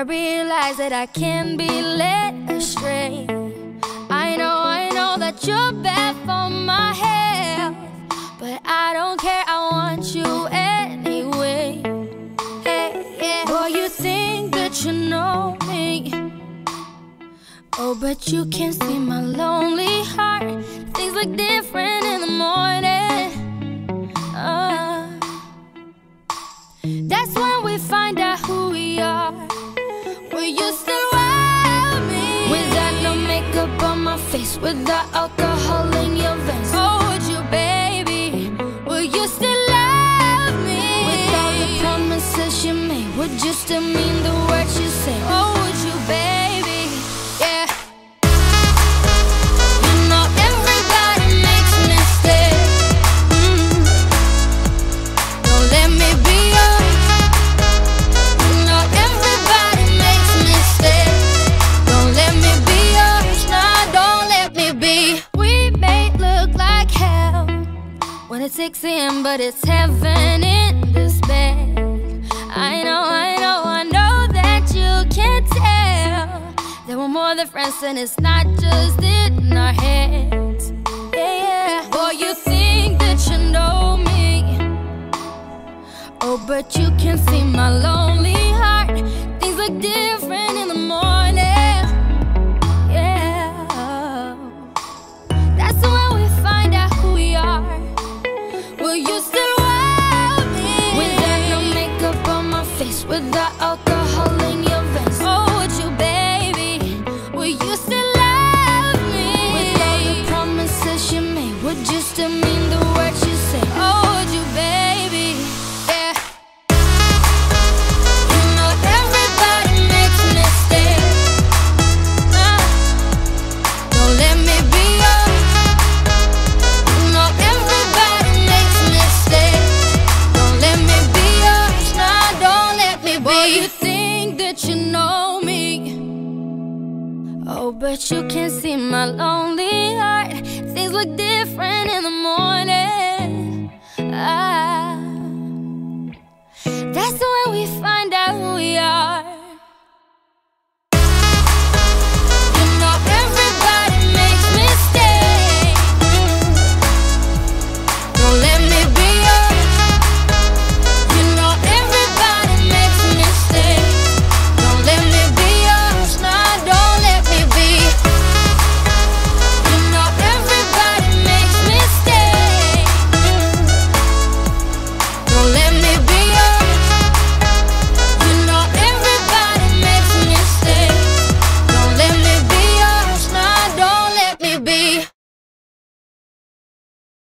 realize that I can't be led astray. I know, I know that you're bad for my health, but I don't care. I want you anyway. Hey, yeah. Boy, you think that you know me. Oh, but you can't see my my face, 6 a.m., but it's heaven in this bed. I know, I know, I know that you can tell that we're more than friends, and it's not just in our heads. Yeah, yeah. Boy, you think that you know me. Oh, but you can see my lonely but you can't see my lonely heart. Things look different in the morning.